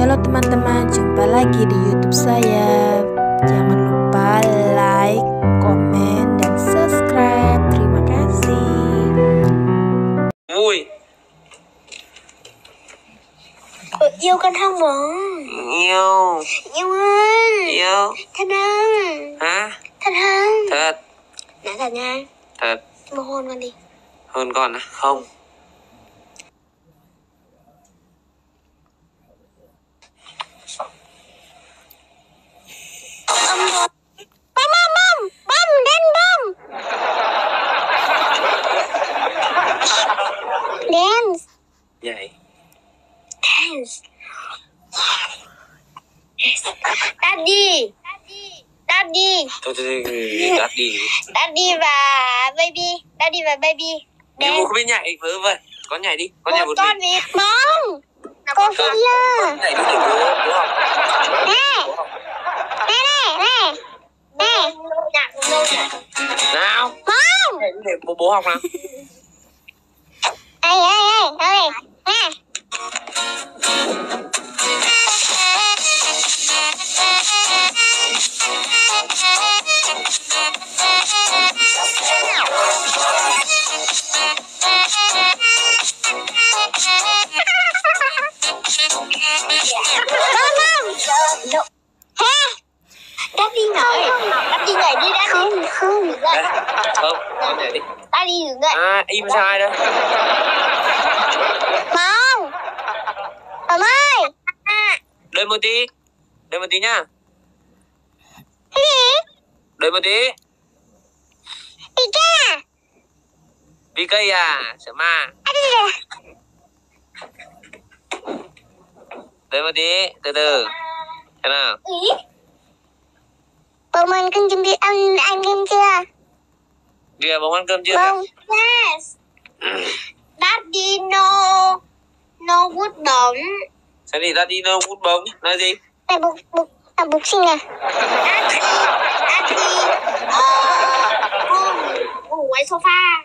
Halo teman-teman, jumpa lagi di YouTube saya. Jangan lupa like, komen, dan subscribe. Terima kasih. vui Ờ, yêu con không bố yêu yêu ơi yêu thật không hả thật không thật nói thật nha thật một hôn con đi hơn con à không baby daddy và baby. Mà dance không biết nhảy vớ vẩn. Con nhảy đi con nhảy một con mình vịt bóng con Không, con nhảy đi để bố bố học nè. Nè nè nè. Nè. Nào. Bóng nhảy đi để bố bố học nào. Ê ê ê ê. Nè Daddy nhảy Daddy nhảy đi Daddy Không, không. Đây không con nhảy đi Daddy đứng dậy à im sai đây Không. Bấm ơi. Đợi một tí. Đợi một tí Cái gì? đợi một tí. Đi kia à? vì cây à sợ ma. À đợi một tí từ từ. Thế nào? Ý. Bố mình cần chuẩn bị ăn ăn cơm chưa? kìa bố ăn cơm chưa Không Yes Daddy no No wood bóng. Sao thì đi đâu hút bóng? Là gì? Này bục bục À bục sinh à. Daddy Daddy Ờ Ngủ Ngủ ngoài sofa.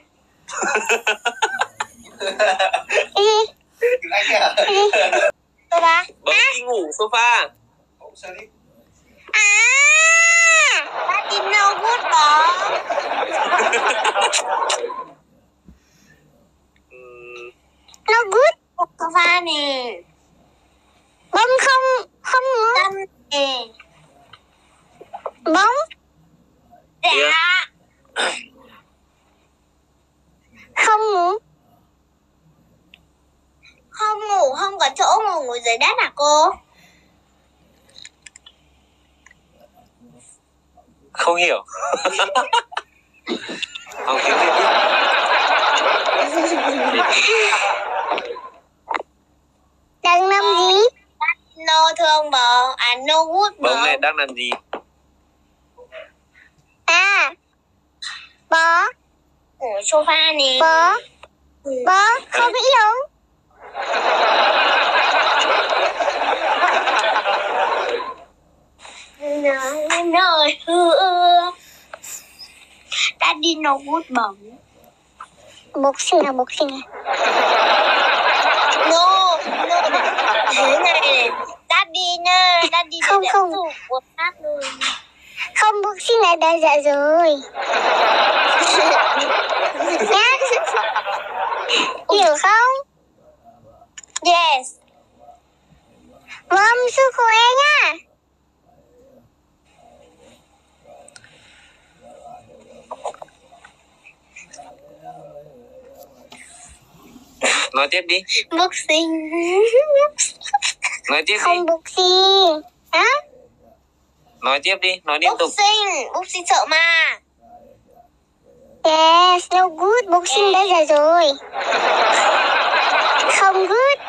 Cái gì? Cái gì? Tôi đã bóng đi ngủ sofa. À Daddy no wood bóng Ừm, No good Sofa nè. Bóng không Không ngủ Tâm nè. Bóng Dạ. Không ngủ. Không ngủ Không có chỗ ngủ ngủ dưới đất à cô không hiểu. Không tiếng gì Đang làm gì? No thưa ông bò À no wood bò bóng này đang làm gì? À. Bò Ngủ sofa nè. Bò Bò không hiểu Nói nói hứa Daddy no wood bóng Boxing à boxing à No No Thế này này Daddy nha Daddy Không, để không. thủ của hát luôn. Không boxing là đã dạ rồi. Nhá Hiểu không? Yes. Vâng, sức khỏe nha nói tiếp đi. Boxing. Nói tiếp đi. Không boxing. Hả? nói tiếp đi nói liên tục. Boxing. Boxing sợ ma Yes, no good, boxing đã dạ rồi Không good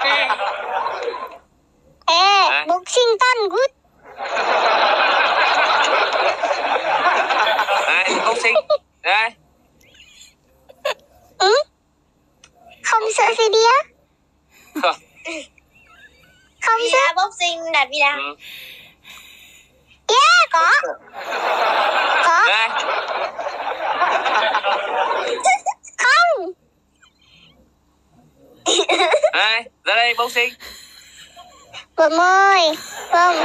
à. Ê, À. boxing tan good đây bốc sinh đây Ừ? Không sợ gì đĩa Không. Không sợ Villa boxing đặt Villa Ừ. Yeah, có Có đây Không đây ra đây bốc sinh Bông ơi Bông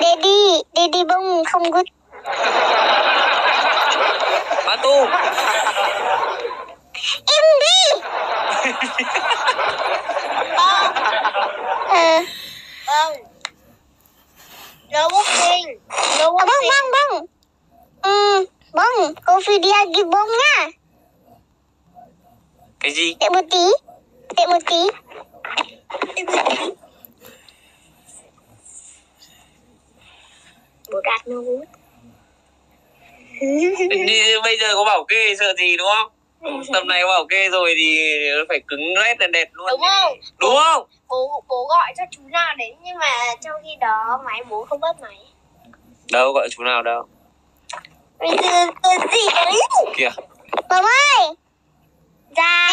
Daddy Daddy bông không good Ba tu. Em đi. Ờ. Vâng. No boxing. No Ờ, Bông bông bông Ừ Bông Coffee dia lagi bông nha Cái gì? Đợi một tí Đợi một tí Bố đạt good. Đi, bây giờ có bảo kê sợ gì đúng không? Tầm này có bảo kê rồi thì phải cứng rét là đẹp luôn. Đúng không? Đúng không? Bố bố gọi cho chú nào đấy nhưng mà trong khi đó máy bố không bắt máy. Đâu gọi chú nào đâu. Bây giờ tôi gì đấy? Kìa. Bông ơi Ra.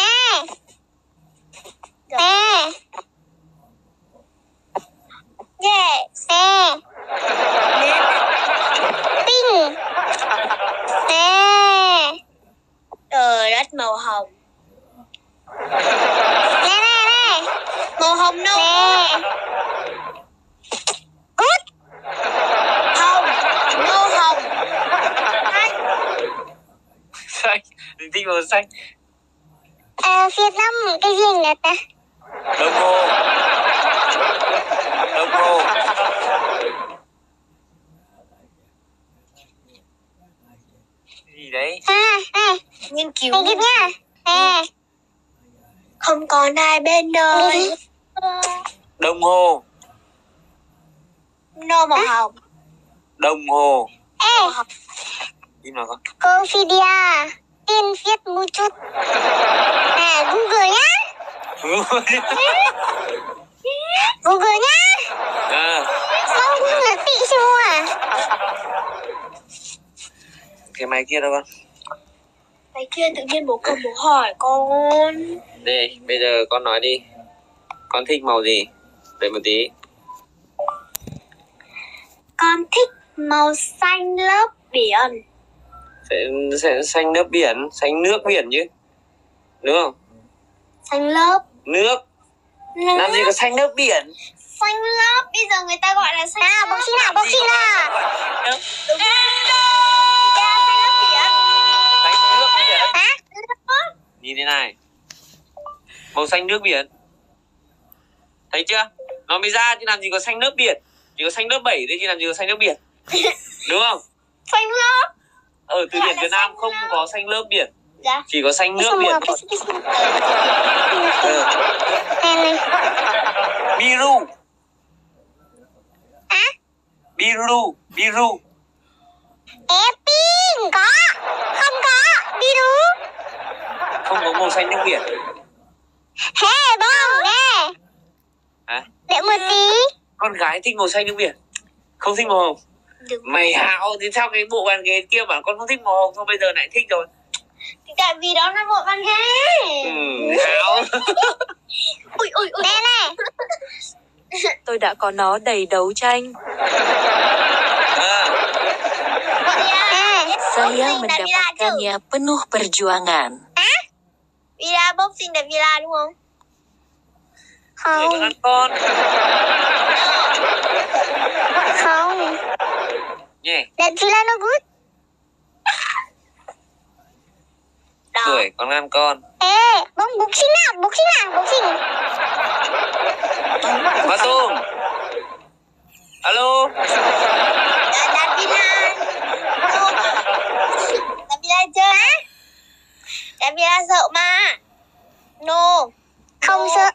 Nè Nè Yeah. Nè Pink Nè Trời đất màu hồng. Nè nè nè Màu hồng đâu? Nè Good Hồng. No hồng. Hai. Xanh. Thích màu xanh. Ờ, Việt Nam cái gì nhỉ ta? Đồng hồ. Đồng hồ. Gì đấy? À, này, Nghiên cứu. này giúp nha. Nè, Không còn ai bên đời. Đồng hồ. No màu hồng. Đồng hồ. ê, hồng. Im nào con. Confidia, tin chút. À, Google nhá, Google nhá. à, Sao Google tị semua? cái máy kia đâu con? Cái kia tự nhiên bố cầm bố hỏi con. Đây, bây giờ con nói đi. Con thích màu gì? Đợi một tí. Con thích màu xanh lớp biển. Sẽ, sẽ xanh nước biển, xanh nước biển chứ. Đúng không? Xanh lớp. Nước. Làm gì có xanh nước biển? Xanh lớp. Bây giờ người ta gọi là xanh À, lớp. bốc xin nào, bốc xin nào. Nước. Đúng rồi. Xanh lớp biển. Xanh nước biển. Hả? Nhìn thế này. Màu xanh nước biển. Thấy chưa? Nó mới ra chứ làm gì có xanh nước biển. Chỉ có xanh lớp 7 đấy chứ làm gì có xanh nước biển. Đúng không? Xanh lớp. Ở từ Gọi điển là Việt Nam không có xanh lớp biển. Dạ. Chỉ có xanh nước biển thôi. Biru. Hả? Biru. Biru. Ê, pink, có. Không có, đủ. Không có màu xanh nước biển. Hey, bông, nè. Hả? Đợi một tí. Con gái thích màu xanh nước biển. Không thích màu hồng. Đúng. Mày hạo thì sao cái bộ bàn ghế kia bảo con không thích màu hồng thôi bây giờ lại thích rồi. Tại vì đó là bộ bàn ghế. Ừ, hạo. Ui, ui, ui. Nè, nè. tôi đã có nó đầy đấu tranh. À. Nè. Saya mendapatkannya penuh perjuangan. Villa boxing dan Villa đúng không? con Không, không. Nhé, That villa no good. Đó. tuổi con ăn con. Ê, bông boxing nào, boxing nào, boxing. Ba tôm. Alo. Đã, đã Villa. Đâu mà. Đã Villa chơi. Đã Villa sợ mà. No. Không No. sợ.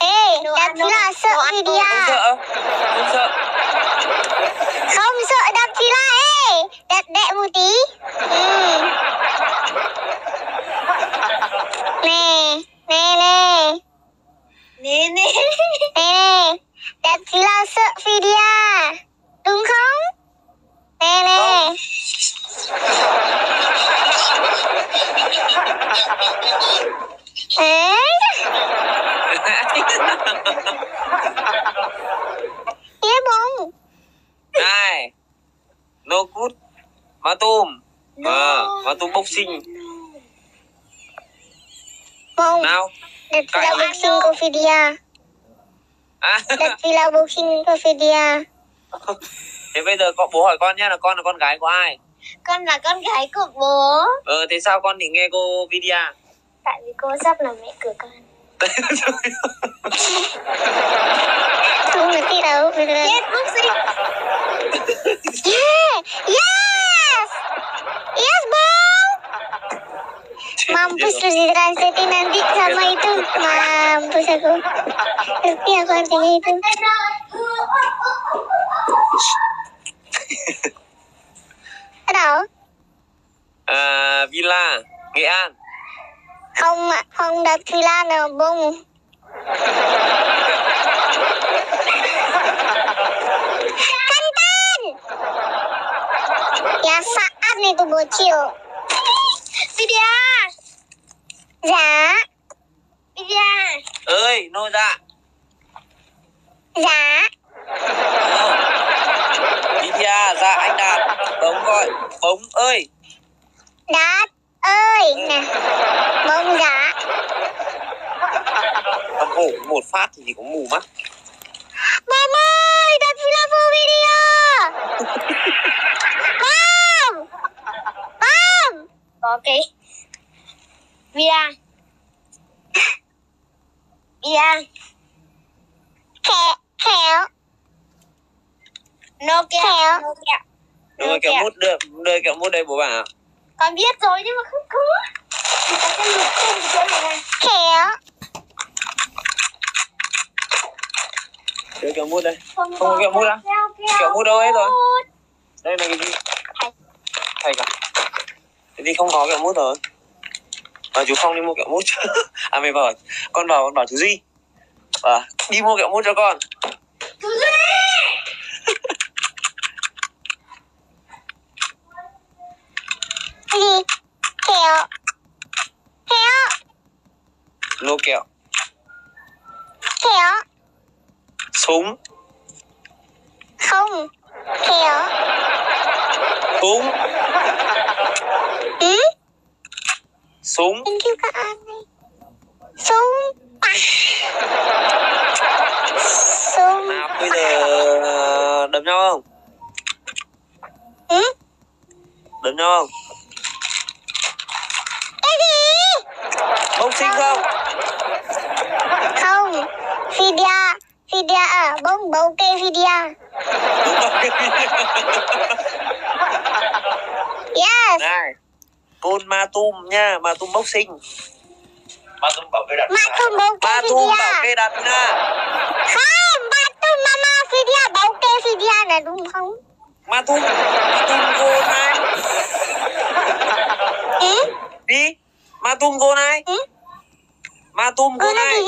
Ê, đồ villa ăn, sợ ăn, Không sợ. Không sợ. Không sợ that villa, ê. Đẹp đẹp một tí. Ừ. Nè, nè, nè. Nè nè. Nè, nè. That villa sợ Vidia. Đúng không? Nè, nè. Ê. Ê, bông. Này. No good. Ba tôm. No. À, ba tôm boxing. Bông. Nào. Đặt villa nhau. boxing của Vidya. à Đặt villa boxing của Vidya. thế bây giờ con bố hỏi con nhé là con là con gái của ai Con là con gái của bố. ờ thế sao con định nghe cô Vidya Tại vì cô sắp là mẹ của con. Không được đi đâu. Yes, boxing. Yeah, yes, Mampus lu ditranslatein nanti sama itu. Mampus aku. Ngerti aku artinya itu. Ở đâu? à, Villa Nghệ An Không ạ, không đặt villa nào bông. Kantan! Ya saat nih tuh bocil. Vidya! Dạ, Vidya! ơi nô dạ Dạ, Vidya dạ anh Đạt bóng gọi bóng ơi Đạt ơi nè. Bông dạ. con hổ một phát thì chỉ có mù mắt Mom ơi, đặt villa vô video. Mom! Mom! Ok. Vidya. Vidya. Kẹo, kẹo. No kẹo. Kẹo. No kẹo. đưa kẹo mút đưa đưa kẹo mút đây bố bảo Con biết rồi nhưng mà không có. Lục cái chỗ này này. Kẹo. đưa kẹo mút đây Không Không có kẹo mút kẹo. Kẹo mút đâu hết rồi? đây là cái gì thầy cả thế thì không có kẹo mút rồi và chú không đi mua kẹo mút à mày bảo con bảo con bảo chú gì à, đi mua kẹo mút cho con Cái gì? Kẹo. Kẹo. lô kẹo Kẹo. súng Không. Kẹo. súng Ừ? Súng Thank you các anh. Súng. À. Súng. nào bây giờ ờ, đấm nhau không Ừ? đấm nhau không Cái gì? boxing không Không. Vidya. Vidya à. Bông bầu cây Vidya. đúng rồi Yes. này côn ma tum nha ma tum boxing ma tum bảo kê đặt Mà tum bầu ma cây tum bảo kê đặt nha Không. Mà tum mama Vidya. Bầu cây Vidya là đúng không? ma tum ma tum cô này Ừ? đi ma tum cô này Ừ? ma tum cô này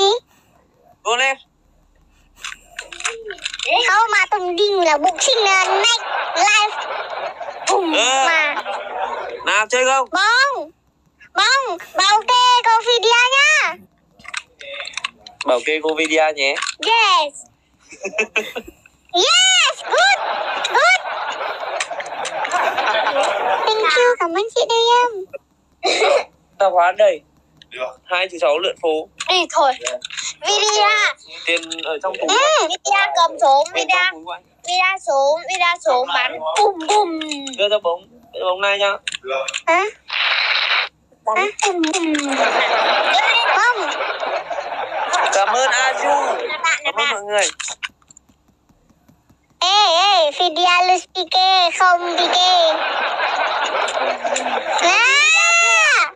cô lên Không mà tum đinh là boxing là next life. Bùm Ừ. mà. Nào chơi không Bông. Bông. Bầu cây cô Vidya nha. bảo kê cô video nhé Yes. yes, good, good. Thank you, cảm ơn chị Đây em. tao khóa đầy hai chú cháu lượn phố Đi thôi. Vidya. tiền ở trong tủ Ừ. Vidya cầm xuống, anh. Vidya xuống, Vidya xuống bắn. Bùm bùm. đưa ra bóng bóng này nhá bùm bùm. Không. cảm ơn Aju cảm ơn mọi người Ê, ê, Vidya lu PK, không PK. À!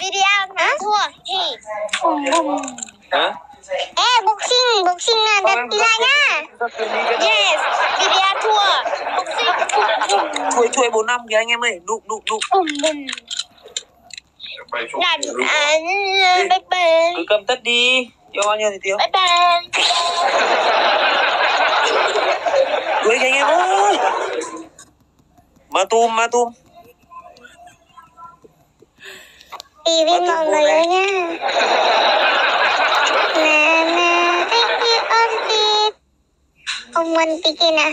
Vidya thắng thua. Thì. Hả Ê, boxing, boxing là đặt pila nha. Yes, Vidya thua. Boxing, bùm bùm. Chuối chuối bốn năm kìa anh em ơi đụng đụng đụng Bùm bùm. Đàn án, bye bye. cứ cầm tất đi cho bao nhiêu thì tiêu Bye bye. chuối kìa anh em ơi ma tum ma tum Đi với mọi người nha. Nè, nè, thank you. Ông One PK nè.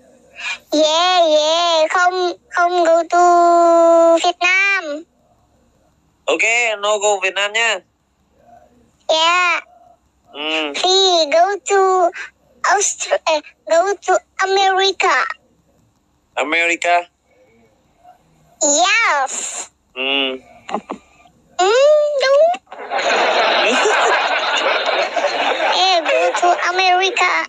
Yeah, yeah, không không go to Việt Nam. ok no go Việt Nam nhá Yeah, ừ. we go to Australia, go to America. America Yes. ừ. Ừ, đúng. yeah, go to America.